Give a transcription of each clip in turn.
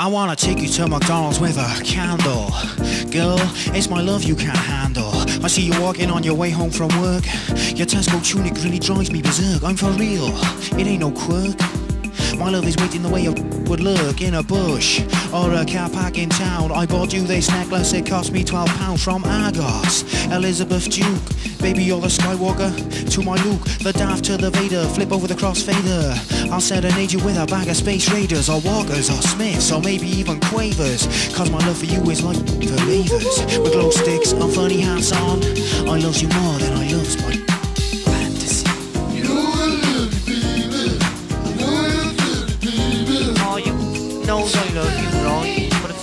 I wanna take you to McDonald's with a candle. Girl, it's my love you can't handle. I see you walking on your way home from work. Your Tesco tunic really drives me berserk. I'm for real, it ain't no quirk. My love is waiting the way you would look in a bush or a car park in town. I bought you this necklace, it cost me £12 from Argos. Elizabeth Duke, baby, you're the Skywalker to my Luke, the Darth to the Vader. Flip over the crossfader. I'll serenade you with a bag of Space Raiders or Walkers or Smiths or maybe even Quavers. Cause my love for you is like believers with glow sticks and funny hats on. I love you more than I love my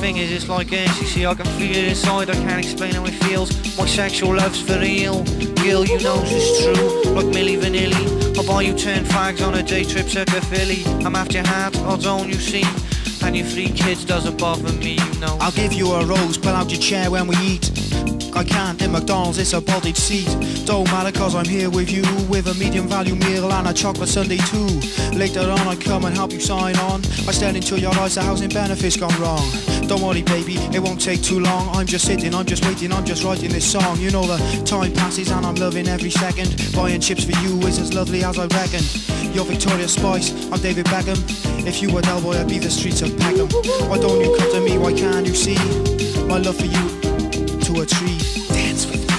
thing is, it's like this, you see, I can feel it inside, I can't explain how it feels. My sexual love's for real. Girl, you knows it's true, like Milli Vanilli. I'll buy you ten fags on a day trip to Philly. I'm after your or don't you see? And your three kids doesn't bother me, you know. I'll give you a rose, pull out your chair when we eat. I can't in McDonald's, it's a bodied seat. Don't matter cause I'm here with you with a medium value meal and a chocolate sundae too. Later on I come and help you sign on. I stand into your eyes, the housing benefits gone wrong. Don't worry baby, it won't take too long. I'm just sitting, I'm just waiting, I'm just writing this song. You know the time passes and I'm loving every second. Buying chips for you is as lovely as I reckon. You're Victoria Spice, I'm David Beckham. If you were Del Boy, I'd be the streets of Peckham. Why don't you come to me, why can't you see? My love for you a tree. Dance with me.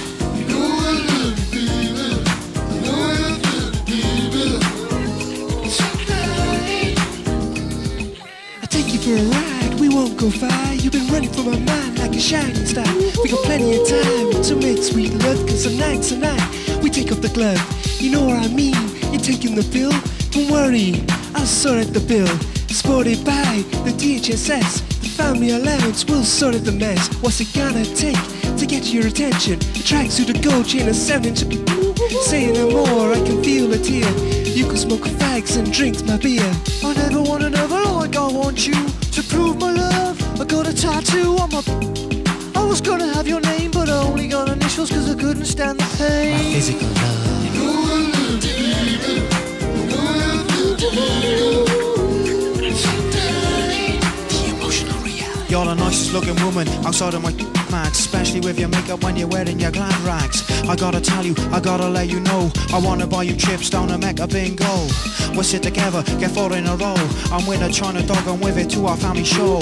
I take you for a ride, we won't go far. You've been running from my mind like a shining star. We got plenty of time to make sweet love, cause the night we take off the glove. You know what I mean? You're taking the pill? Don't worry, I'll sort out the bill. Sported by the DHSS, the family allowance will sort of the mess. What's it gonna take to get your attention? A tracksuit, a gold chain, a seven inch. Saying no more, I can feel a tear. You can smoke fags and drink my beer. I never want another like I want you to prove my love. I got a tattoo on my. I was gonna have your name, but I only got initials cause I couldn't stand the pain. Physical love. You're the nicest looking woman outside of my mags, especially with your makeup when you're wearing your glad rags. I gotta tell you, I gotta let you know, I wanna buy you chips down to Mecca Bingo. We'll sit together, get four in a row. I'm with a China dog, I'm with it to our family show.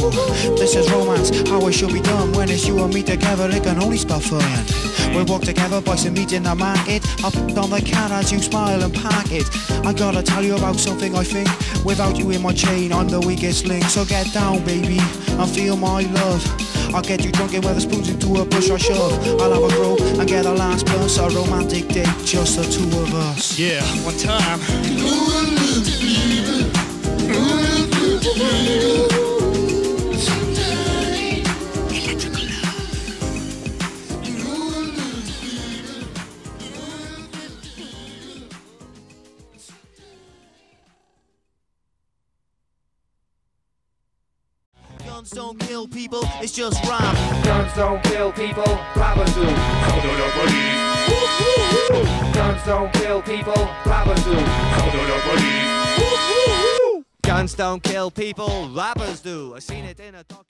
This is romance, how it should be done. When it's you and me together, it can only spell fun. We'll walk together, buy some meat in the market. I'll put on the cat as you smile and pack it. I gotta tell you about something I think. Without you in my chain, I'm the weakest link. So get down, baby, and feel my love. I'll get you drunk and Wetherspoons into a bush I shove. I'll have a grow and get a last bus. A romantic date, just the two of us. Yeah, one time. Guns don't kill people, it's just rhyme. Guns don't kill people, rappers do. Call the police. Guns don't kill people, rappers do. Call the police. Guns don't kill people, rappers do. I seen it in a documentary.